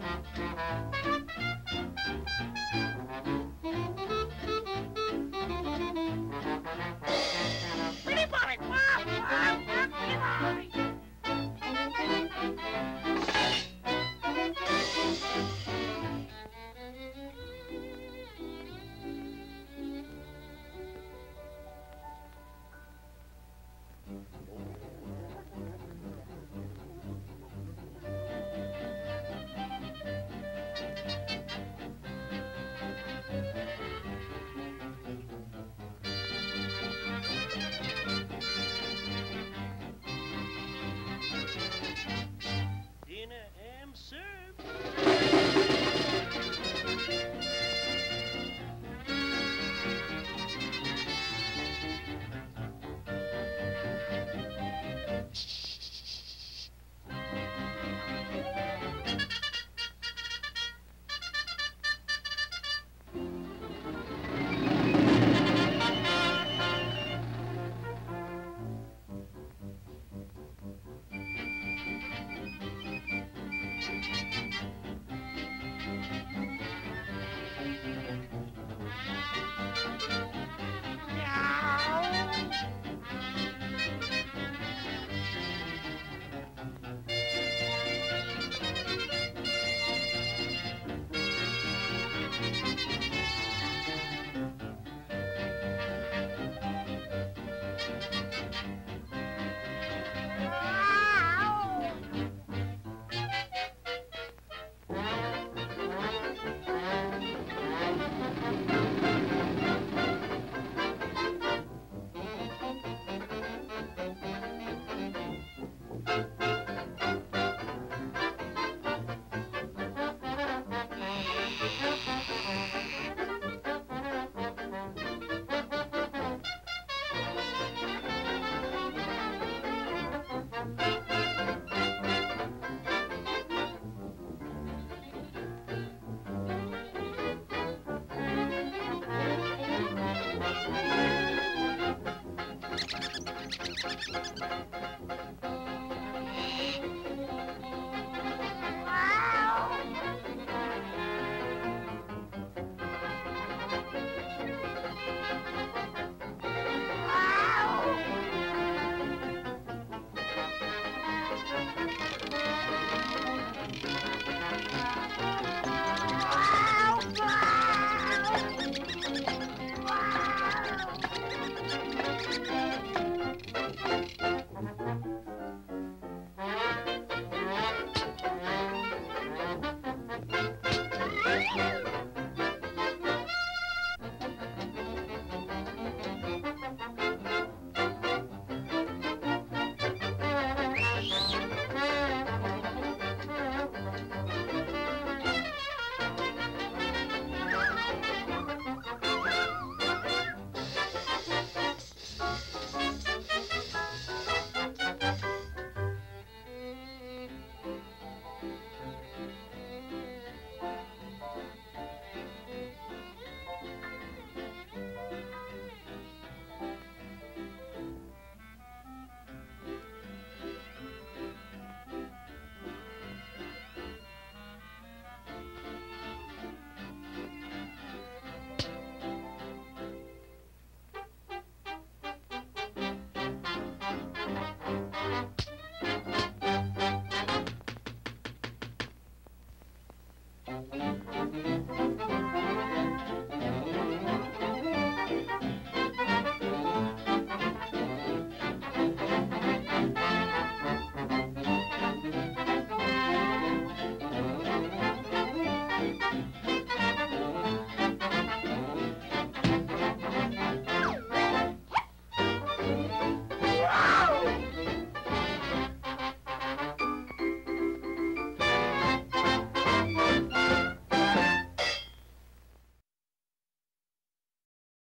Yeah.